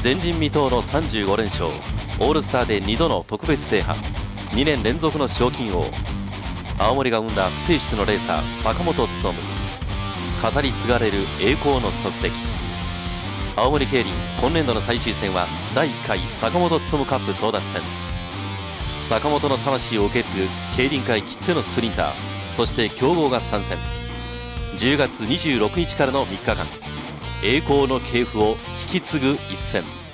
前人未到の35連勝。オールスターで2度の特別制覇。2年連続の賞金王。青森が生んだ不正室のレーサー坂本勉。語り継がれる栄光の足跡。青森競輪今年度の最終戦は第1回坂本勉カップ争奪戦。坂本の魂を受け継ぐ競輪界きってのスプリンターそして強豪が参戦。10月26日からの3日間。栄光の系譜を引き継ぐ一戦。